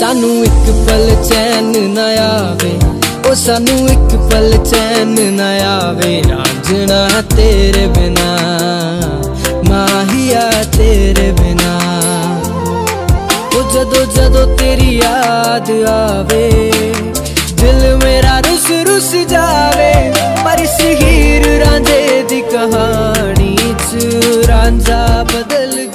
ਸਾਨੂੰ ਇੱਕ ਪਲ ਚੈਨ ਨਾ ਆਵੇ। ਉਹ ਸਾਨੂੰ ਇੱਕ ਪਲ ਚੈਨ ਨਾ ਆਵੇ। ਰਾਜਣਾ ਤੇਰੇ ਬਿਨਾ, ਮਾਹੀਆ ਤੇਰੇ ਬਿਨਾ। ਉਹ ਜਦੋਂ ਜਦੋਂ ਤੇਰੀ ਯਾਦ ਆਵੇ, ਦਿਲ ਮੇਰਾ ਰੁਸ ਰੁਸ ਜਾਵੇ। ਪਰ ਸਹੀਰ ਰਾਂਝੇ ਦੀ ਕਹਾਣੀ ਚ ਰਾਂਝਾ ਬਦਲ